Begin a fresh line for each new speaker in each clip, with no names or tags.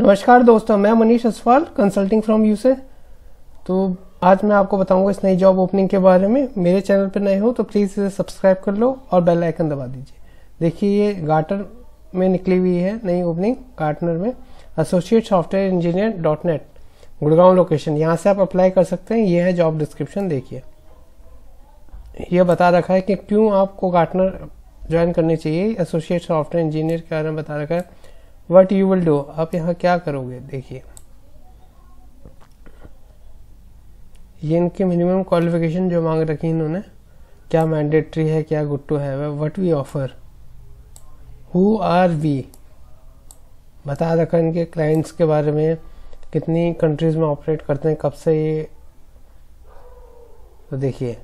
नमस्कार दोस्तों, मैं Manish Aswal consulting from you से। तो आज मैं आपको बताऊँगा इस नई जॉब ओपनिंग के बारे में। मेरे चैनल पर नए हो तो प्लीज़ इसे सब्सक्राइब कर लो और बेल आइकन दबा दीजिए। देखिए, ये गार्टर में निकली हुई है नई ओपनिंग गार्टनर में। Associate software engineer dot net Gurgaon location यहाँ से आप अप्लाई कर सकते हैं। ये है जॉब डिस्क्रिप्शन देखिए। यह बता रखा है कि क्यों आपको गार्टनर ज्वाइन करनी चाहिए। एसोसिएट सॉफ्टवेयर इंजीनियर के बारे में बता रखा है। वट यू विल डू आप यहाँ क्या करोगे? देखिए। ये इनकी मिनिमम क्वालिफिकेशन जो मांग रखी इन्होंने, क्या मैंडेटरी है, क्या गुड टू है what we offer who are we बता रखा इनके क्लाइंट्स के बारे में, कितनी कंट्रीज़ में ऑपरेट करते हैं, कब से ये तो देखिए,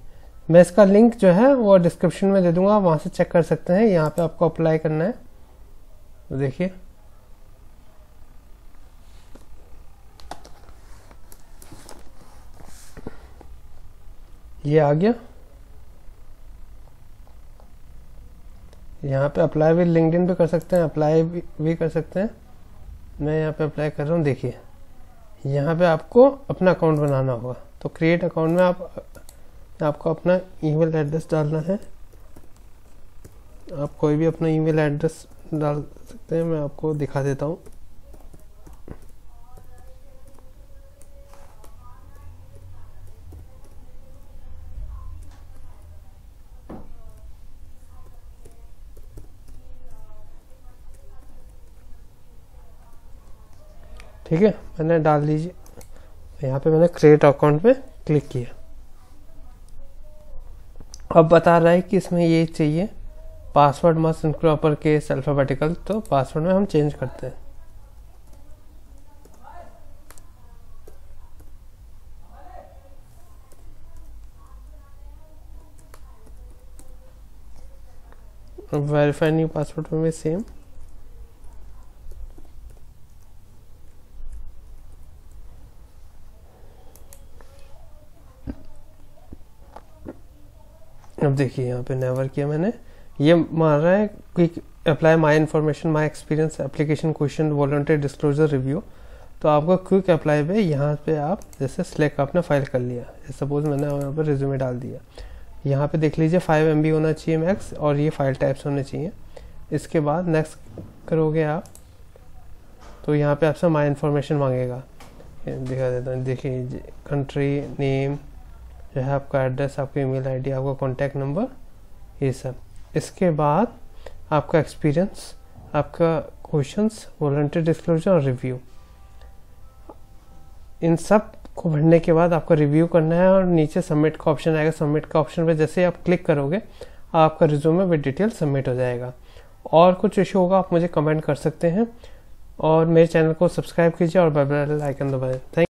मैं इसका लिंक जो है, वो डिस्क्रिप्शन में दे दूँगा वहाँ से चेक कर सकते हैं, यहाँ पे आपको अप्लाई करना है। तो देखिए। ये आ गया। यहाँ पे अप्लाई भी लिंकडिन पे कर सकते हैं अप्लाई भी, भी कर सकते हैं। मैं यहाँ पे अप्लाई कर रहा हूँ देखिए। यहाँ पे आपको अपना अकाउंट बनाना होगा। तो क्रिएट अकाउंट में आप आपको अपना ईमेल एड्रेस डालना है। आप कोई भी अपना ईमेल एड्रेस डाल सकते हैं मैं आपको दिखा देता हूँ। ठीक है? मैंने डाल दीजिए। यहाँ पे मैंने क्रिएट अकाउंट पे क्लिक किया। अब बता रहा है कि इसमें ये चाहिए password must include upper case alphabetical तो पासवर्ड में हम चेंज करते हैं। वेरीफाई न्यू पासवर्ड में सेम अब देखिए यहाँ पे नेवर किया मैंने। ये मान रहा है quick apply my information my experience application question voluntary disclosure review तो आपको क्विक अप्लाई पे यहाँ पे आप, जैसे सिलेक्ट आपने फ़ाइल कर लिया। सपोज़ मैंने यहाँ पर रिज्यूमे डाल दिया। यहाँ पे देख लीजिए फाइव एम होना चाहिए मैक्स और ये फ़ाइल टाइप्स होने चाहिए। इसके बाद नेक्स्ट करोगे आप तो यहाँ पे आपसे माई इन्फॉर्मेशन मांगेगा। दिखा देता हूँ। देखिए कंट्री नेम जो है आपका एड्रेस आपका ईमेल आईडी आपका कॉन्टैक्ट नंबर ये सब। इसके बाद आपका एक्सपीरियंस आपका क्वेश्चंस वॉलंटियर डिस्क्लोजर और रिव्यू इन सबको भरने के बाद आपका रिव्यू करना है और नीचे सबमिट का ऑप्शन आएगा। सबमिट का ऑप्शन पे जैसे ही आप क्लिक करोगे, आपका रिज्यूमे विद डिटेल सबमिट हो जाएगा। और कुछ इशू होगा, आप मुझे कमेंट कर सकते हैं और मेरे चैनल को सब्सक्राइब कीजिए और बेल आइकन दबाएँ। थैंक